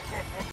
Ha ha ha!